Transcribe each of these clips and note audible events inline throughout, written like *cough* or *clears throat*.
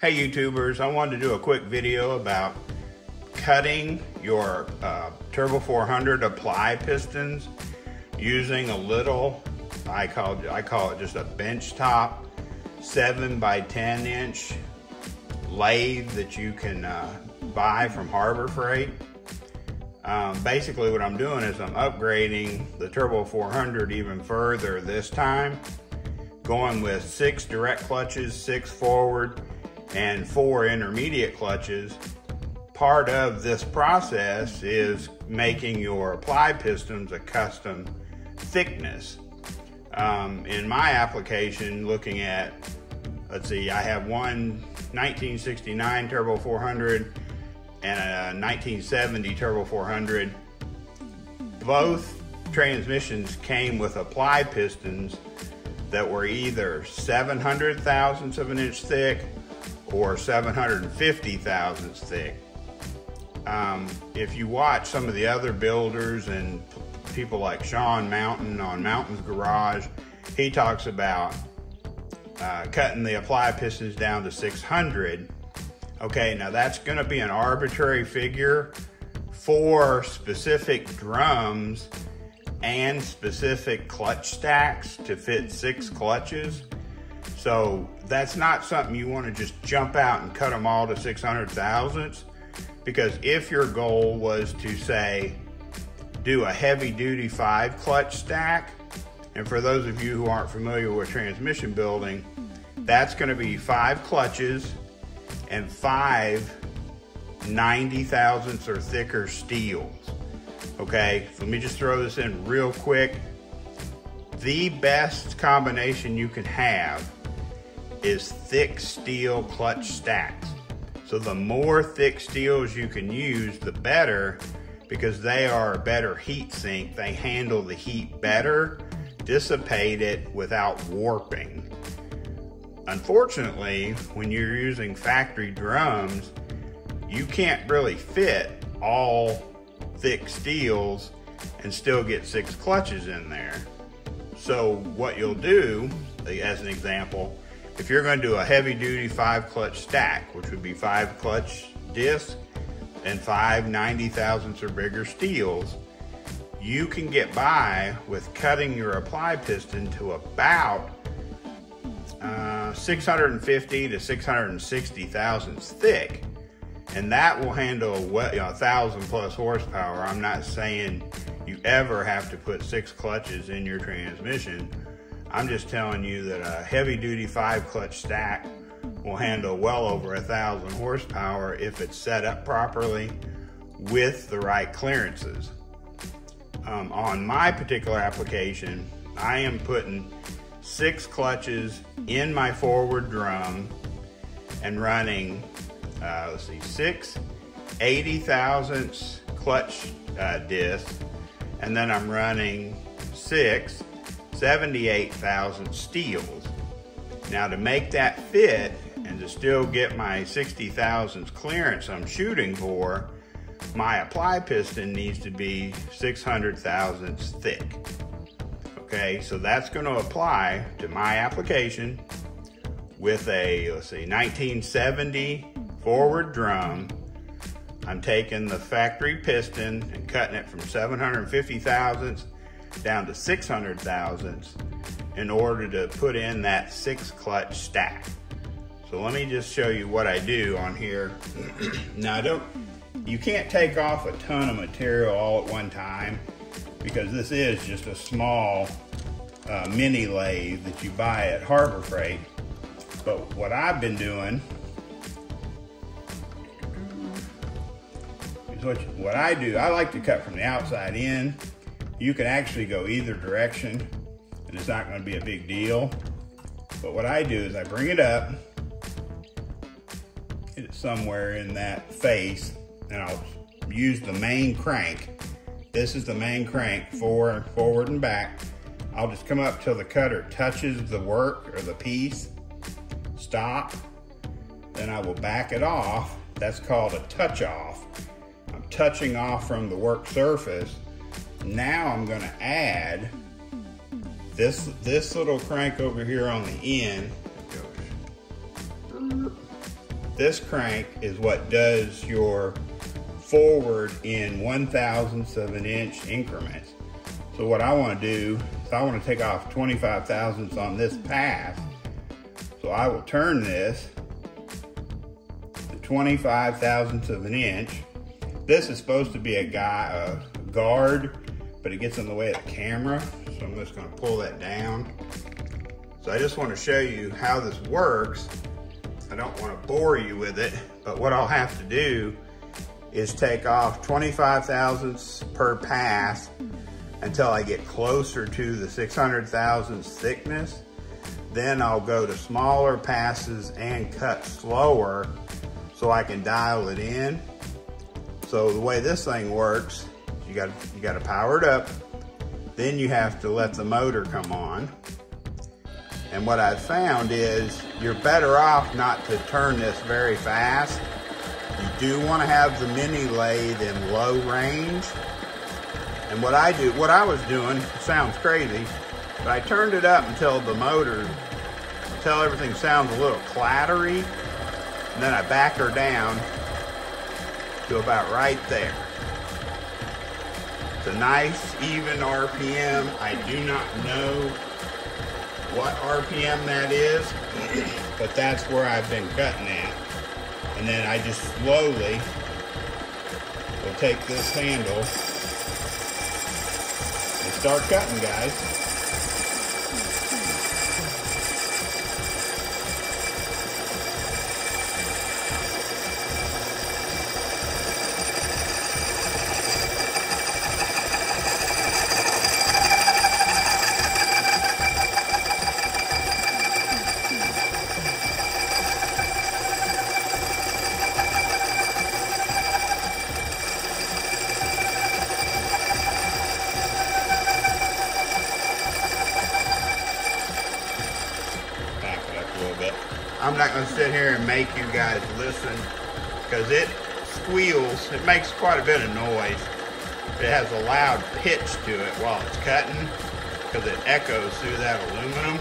Hey YouTubers, I wanted to do a quick video about cutting your uh, Turbo 400 apply pistons using a little, I call, I call it just a bench top 7 by 10 inch lathe that you can uh, buy from Harbor Freight. Um, basically what I'm doing is I'm upgrading the Turbo 400 even further this time, going with six direct clutches, six forward, and four intermediate clutches. Part of this process is making your apply pistons a custom thickness. Um, in my application, looking at, let's see, I have one 1969 Turbo 400 and a 1970 Turbo 400. Both transmissions came with apply pistons that were either 700 thousandths of an inch thick or 750 thousandths thick. Um, if you watch some of the other builders and people like Sean Mountain on Mountain's Garage, he talks about uh, cutting the apply pistons down to 600. Okay, now that's gonna be an arbitrary figure for specific drums and specific clutch stacks to fit six clutches. So that's not something you want to just jump out and cut them all to 600 thousandths. Because if your goal was to say, do a heavy duty five clutch stack, and for those of you who aren't familiar with transmission building, that's going to be five clutches and five 90 thousandths or thicker steels. Okay, let me just throw this in real quick. The best combination you can have is thick steel clutch stacks. So the more thick steels you can use, the better because they are a better heat sink. They handle the heat better, dissipate it without warping. Unfortunately, when you're using factory drums, you can't really fit all thick steels and still get six clutches in there. So what you'll do, as an example, if you're going to do a heavy duty five clutch stack, which would be five clutch discs and five 90 thousandths or bigger steels, you can get by with cutting your apply piston to about uh, 650 to 660 thousandths thick. And that will handle well, you know, a thousand plus horsepower. I'm not saying you ever have to put six clutches in your transmission I'm just telling you that a heavy duty five clutch stack will handle well over a thousand horsepower if it's set up properly with the right clearances. Um, on my particular application, I am putting six clutches in my forward drum and running, uh, let's see, six 80 thousandths clutch uh, discs, and then I'm running six 78,000 steels. Now to make that fit and to still get my 60 thousandths clearance I'm shooting for, my apply piston needs to be 600 thousandths thick. Okay, so that's gonna apply to my application with a, let's see, 1970 forward drum. I'm taking the factory piston and cutting it from 750 thousandths down to 600 thousandths in order to put in that six clutch stack. So let me just show you what I do on here. *clears throat* now I don't, you can't take off a ton of material all at one time because this is just a small uh, mini lathe that you buy at Harbor Freight. But what I've been doing what, I do, I like to cut from the outside in you can actually go either direction and it's not gonna be a big deal. But what I do is I bring it up, hit it somewhere in that face, and I'll use the main crank. This is the main crank for forward and back. I'll just come up till the cutter touches the work or the piece, stop, then I will back it off. That's called a touch off. Touching off from the work surface now I'm gonna add this, this little crank over here on the end. this crank is what does your forward in one thousandths of an inch increments. So what I want to do is I want to take off 25 thousandths on this pass. So I will turn this to 25 thousandths of an inch. This is supposed to be a guy, a guard, but it gets in the way of the camera. So I'm just gonna pull that down. So I just wanna show you how this works. I don't wanna bore you with it, but what I'll have to do is take off 25 thousandths per pass until I get closer to the 600 thousandths thickness. Then I'll go to smaller passes and cut slower so I can dial it in. So the way this thing works, you got you got to power it up. Then you have to let the motor come on. And what I've found is you're better off not to turn this very fast. You do want to have the mini lathe in low range. And what I do, what I was doing, sounds crazy, but I turned it up until the motor, until everything sounds a little clattery. And then I back her down to about right there. It's a nice, even RPM. I do not know what RPM that is, *clears throat* but that's where I've been cutting at. And then I just slowly will take this handle and start cutting, guys. I'm not going to sit here and make you guys listen because it squeals. It makes quite a bit of noise. It has a loud pitch to it while it's cutting because it echoes through that aluminum.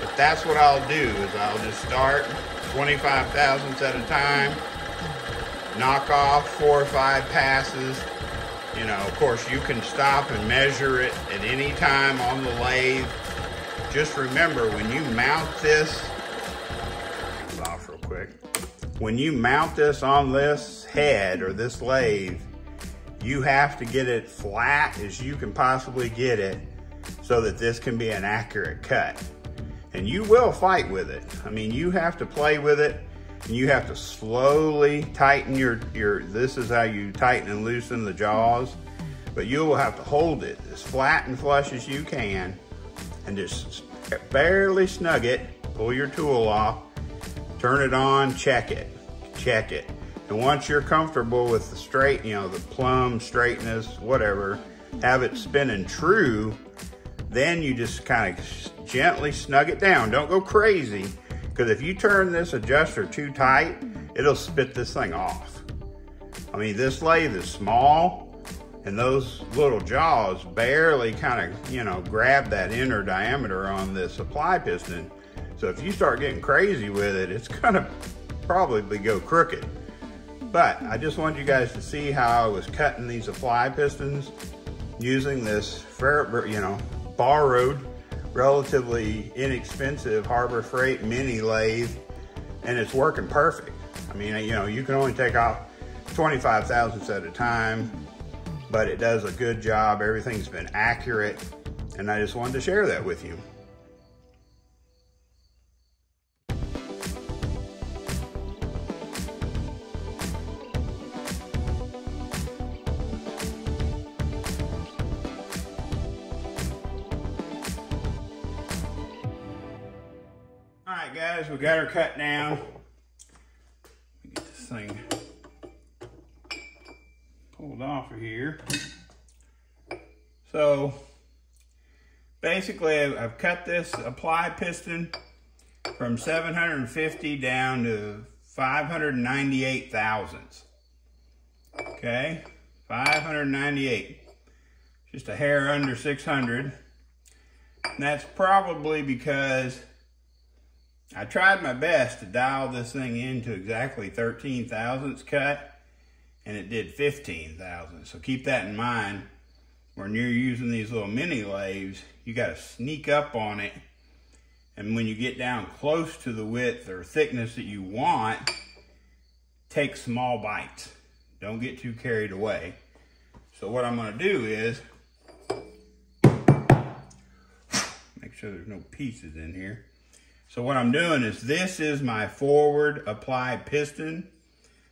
But that's what I'll do is I'll just start 25 thousandths at a time, knock off four or five passes. You know, of course, you can stop and measure it at any time on the lathe. Just remember, when you mount this. When you mount this on this head or this lathe, you have to get it flat as you can possibly get it so that this can be an accurate cut. And you will fight with it. I mean, you have to play with it and you have to slowly tighten your, your this is how you tighten and loosen the jaws, but you will have to hold it as flat and flush as you can and just barely snug it, pull your tool off, turn it on, check it, check it. And once you're comfortable with the straight, you know, the plumb, straightness, whatever, have it spinning true, then you just kind of gently snug it down. Don't go crazy, because if you turn this adjuster too tight, it'll spit this thing off. I mean, this lathe is small, and those little jaws barely kind of, you know, grab that inner diameter on the apply piston. So if you start getting crazy with it, it's gonna probably go crooked. But I just wanted you guys to see how I was cutting these apply pistons using this, you know, borrowed, relatively inexpensive Harbor Freight mini lathe, and it's working perfect. I mean, you know, you can only take off 25 thousandths at a time, but it does a good job. Everything's been accurate, and I just wanted to share that with you. Guys, we got her cut down. Get this thing pulled off of here. So basically I've cut this apply piston from 750 down to 598 thousandths. Okay, 598. Just a hair under 600. And that's probably because I tried my best to dial this thing into exactly 13 thousandths cut and it did 15 thousandths. So keep that in mind when you're using these little mini lathes, you got to sneak up on it. And when you get down close to the width or thickness that you want, take small bites. Don't get too carried away. So what I'm gonna do is, make sure there's no pieces in here. So what I'm doing is this is my forward applied piston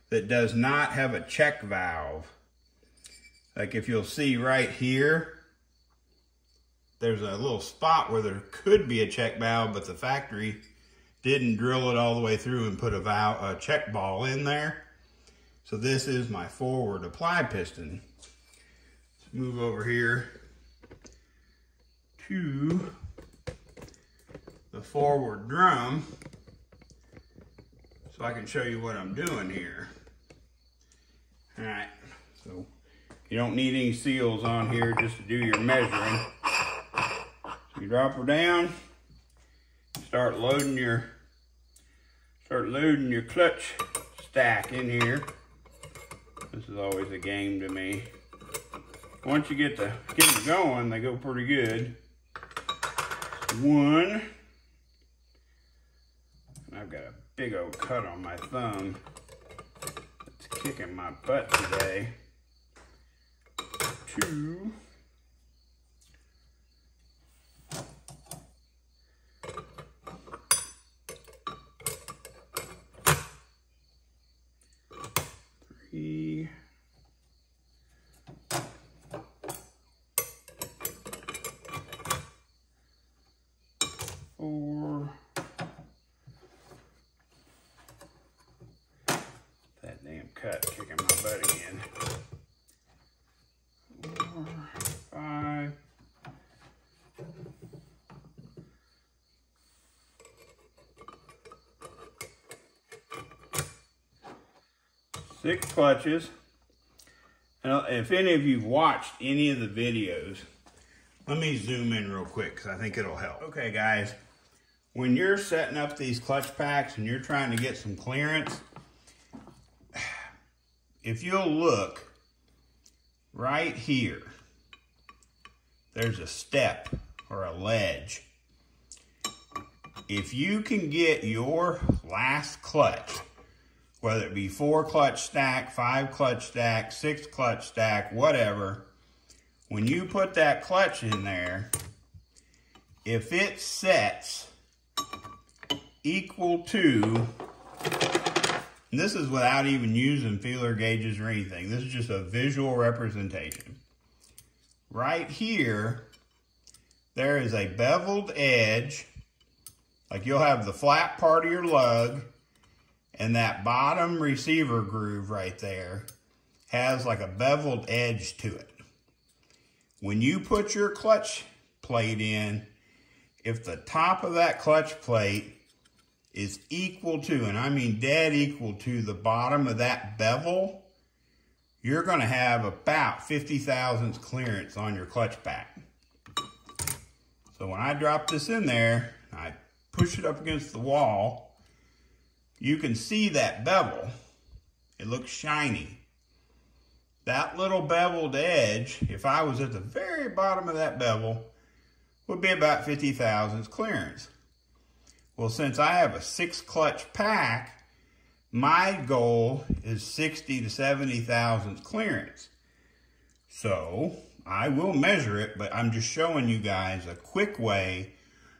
that does not have a check valve. Like if you'll see right here, there's a little spot where there could be a check valve, but the factory didn't drill it all the way through and put a, valve, a check ball in there. So this is my forward apply piston. Let's move over here to forward drum so I can show you what I'm doing here. All right, so you don't need any seals on here just to do your measuring. So you drop her down, start loading your start loading your clutch stack in here. This is always a game to me. Once you get the get going, they go pretty good. One. I've got a big old cut on my thumb. It's kicking my butt today two. Three. Four. That cut kicking my butt again. six clutches. And if any of you watched any of the videos, let me zoom in real quick because I think it'll help. Okay, guys, when you're setting up these clutch packs and you're trying to get some clearance, if you'll look right here, there's a step or a ledge. If you can get your last clutch whether it be four clutch stack, five clutch stack, six clutch stack, whatever, when you put that clutch in there, if it sets equal to, this is without even using feeler gauges or anything. This is just a visual representation. Right here, there is a beveled edge, like you'll have the flat part of your lug, and that bottom receiver groove right there has like a beveled edge to it. When you put your clutch plate in, if the top of that clutch plate is equal to, and I mean dead equal to the bottom of that bevel, you're going to have about 50 thousandths clearance on your clutch pack. So when I drop this in there, I push it up against the wall, you can see that bevel. It looks shiny. That little beveled edge, if I was at the very bottom of that bevel, would be about 50 thousandths clearance. Well, since I have a six clutch pack, my goal is 60 to 70 thousandths clearance. So I will measure it, but I'm just showing you guys a quick way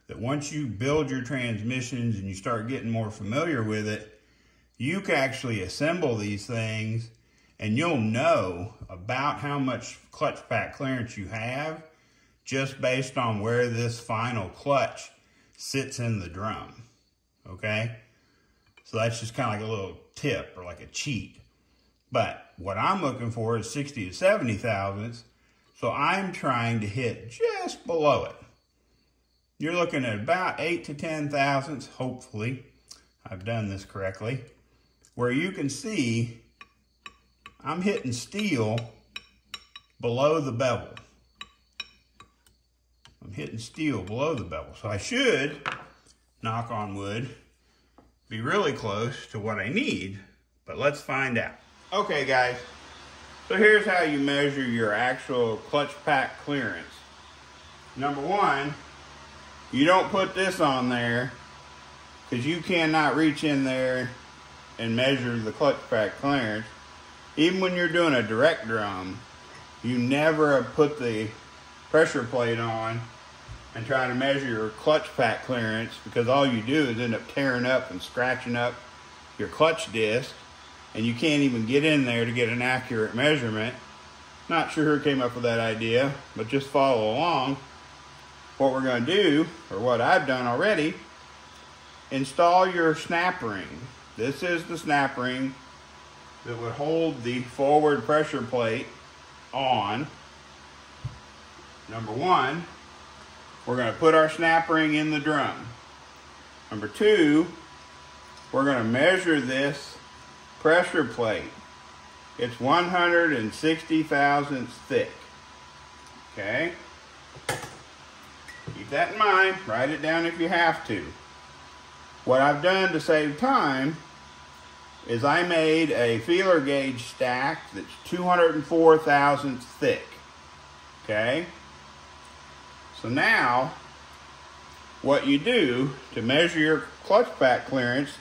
that once you build your transmissions and you start getting more familiar with it, you can actually assemble these things and you'll know about how much clutch pack clearance you have just based on where this final clutch sits in the drum, okay? So that's just kind of like a little tip or like a cheat. But what I'm looking for is 60 to 70 thousandths, so I'm trying to hit just below it. You're looking at about 8 to 10 thousandths, hopefully. I've done this correctly. Where you can see I'm hitting steel below the bevel. I'm hitting steel below the bevel. So I should, knock on wood, be really close to what I need, but let's find out. Okay guys, so here's how you measure your actual clutch pack clearance. Number one, you don't put this on there because you cannot reach in there and measure the clutch pack clearance. Even when you're doing a direct drum, you never put the pressure plate on and try to measure your clutch pack clearance because all you do is end up tearing up and scratching up your clutch disc and you can't even get in there to get an accurate measurement. Not sure who came up with that idea, but just follow along. What we're going to do, or what I've done already, install your snap ring. This is the snap ring that would hold the forward pressure plate on. Number one, we're going to put our snap ring in the drum. Number two, we're going to measure this pressure plate. It's 160 thousandths thick. Okay? Keep that in mind. Write it down if you have to. What I've done to save time is I made a feeler gauge stack that's 204 thousandths thick. Okay? So now, what you do to measure your clutch pack clearance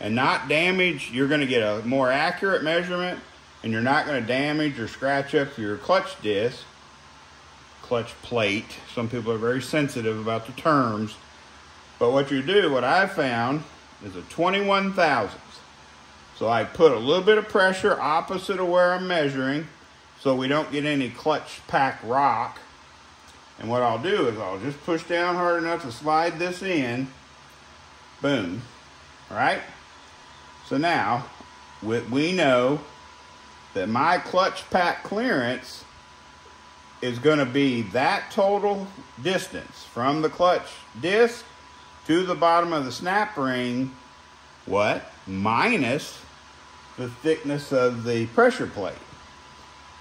and not damage, you're going to get a more accurate measurement and you're not going to damage or scratch up your clutch disc, clutch plate. Some people are very sensitive about the terms. But what you do, what I've found, is a 21 thousandths. So I put a little bit of pressure opposite of where I'm measuring so we don't get any clutch pack rock. And what I'll do is I'll just push down hard enough to slide this in. Boom. All right? So now, we know that my clutch pack clearance is going to be that total distance from the clutch disc to the bottom of the snap ring, what? Minus the thickness of the pressure plate.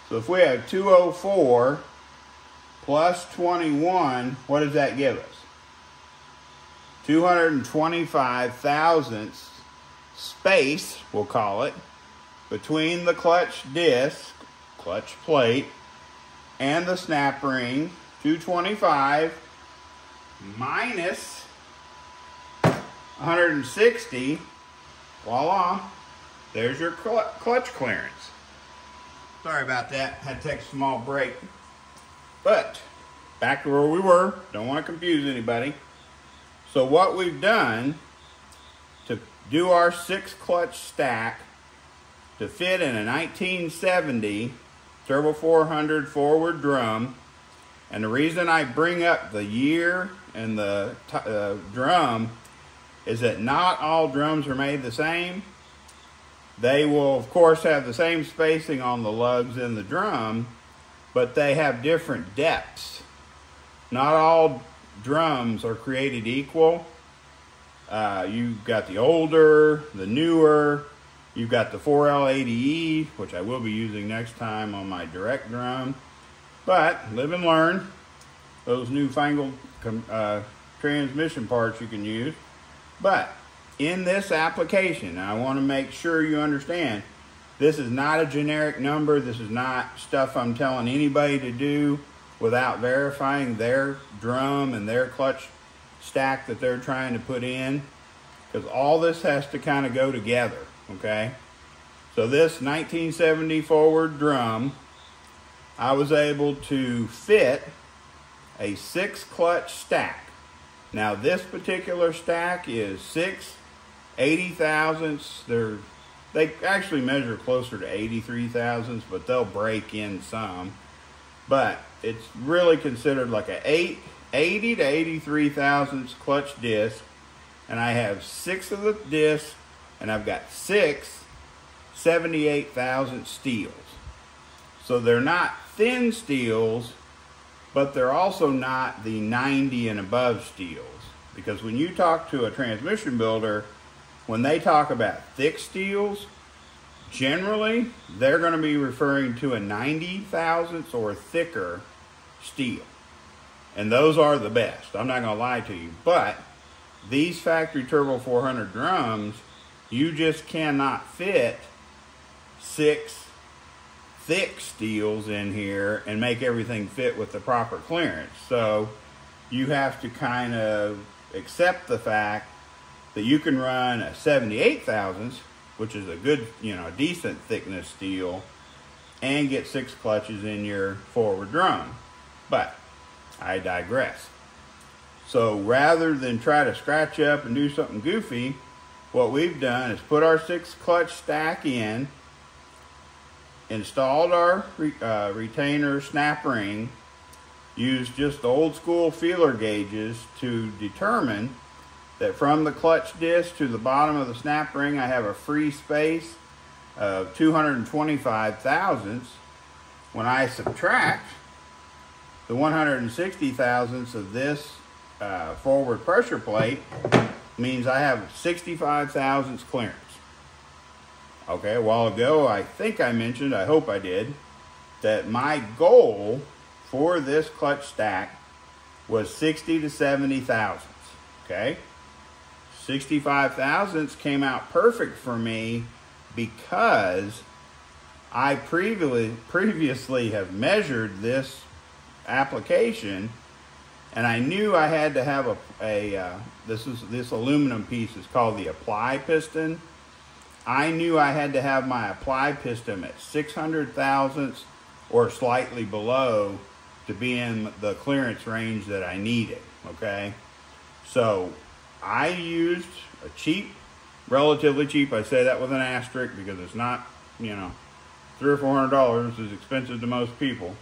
So if we have 204 plus 21, what does that give us? 225 thousandths space, we'll call it, between the clutch disc, clutch plate, and the snap ring, 225 minus 160, voila, there's your clutch clearance. Sorry about that, had to take a small break. But, back to where we were, don't want to confuse anybody. So what we've done to do our six clutch stack to fit in a 1970 Turbo 400 forward drum, and the reason I bring up the year and the uh, drum is that not all drums are made the same. They will, of course, have the same spacing on the lugs in the drum, but they have different depths. Not all drums are created equal. Uh, you've got the older, the newer, you've got the 4L80E, which I will be using next time on my direct drum. But live and learn. Those newfangled uh, transmission parts you can use. But in this application, I want to make sure you understand, this is not a generic number. This is not stuff I'm telling anybody to do without verifying their drum and their clutch stack that they're trying to put in. Because all this has to kind of go together, okay? So this 1970 forward drum, I was able to fit a six clutch stack now this particular stack is six 80 thousandths. They're they actually measure closer to 83 thousandths, but they'll break in some. But it's really considered like a 8, 80 to 83 thousandths clutch disc. And I have six of the discs, and I've got six 78 thousand steels. So they're not thin steels, but they're also not the 90 and above steels. Because when you talk to a transmission builder, when they talk about thick steels, generally they're going to be referring to a 90 thousandths or thicker steel. And those are the best. I'm not going to lie to you. But these factory Turbo 400 drums you just cannot fit six thick steels in here and make everything fit with the proper clearance. So you have to kind of accept the fact that you can run a 78 thousandths, which is a good, you know, decent thickness steel, and get six clutches in your forward drum. But I digress. So rather than try to scratch up and do something goofy, what we've done is put our six clutch stack in installed our uh, retainer snap ring, used just the old school feeler gauges to determine that from the clutch disc to the bottom of the snap ring I have a free space of 225 thousandths. When I subtract the 160 thousandths of this uh, forward pressure plate means I have 65 thousandths clearance. Okay, a while ago, I think I mentioned, I hope I did, that my goal for this clutch stack was 60 to 70 thousandths. Okay, 65 thousandths came out perfect for me because I previously previously have measured this application and I knew I had to have a, a uh, this is this aluminum piece is called the apply piston I knew I had to have my apply piston at 600 thousandths or slightly below to be in the clearance range that I needed, okay? So I used a cheap, relatively cheap, I say that with an asterisk because it's not, you know, three or four hundred dollars is expensive to most people.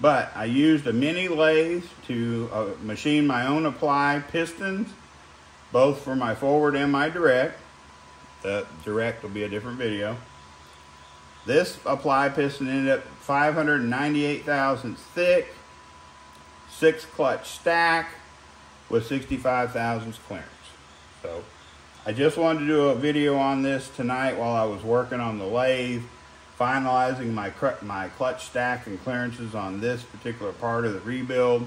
But I used a mini lathe to uh, machine my own apply pistons, both for my forward and my direct. The direct will be a different video. This apply piston ended up 598 thousandths thick, six clutch stack with 65 thousandths clearance. So I just wanted to do a video on this tonight while I was working on the lathe, finalizing my, my clutch stack and clearances on this particular part of the rebuild.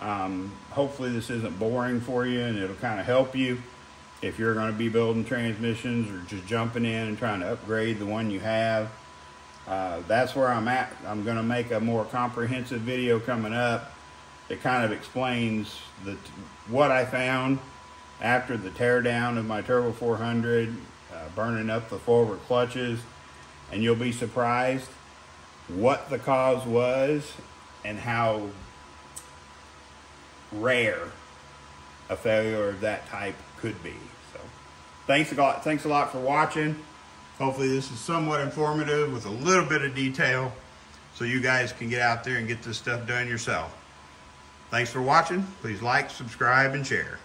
Um, hopefully this isn't boring for you and it'll kind of help you if you're going to be building transmissions or just jumping in and trying to upgrade the one you have. Uh, that's where I'm at. I'm going to make a more comprehensive video coming up that kind of explains the what I found after the teardown of my Turbo 400, uh, burning up the forward clutches, and you'll be surprised what the cause was and how rare a failure of that type could be. So thanks a lot, thanks a lot for watching. Hopefully this is somewhat informative with a little bit of detail so you guys can get out there and get this stuff done yourself. Thanks for watching. Please like, subscribe, and share.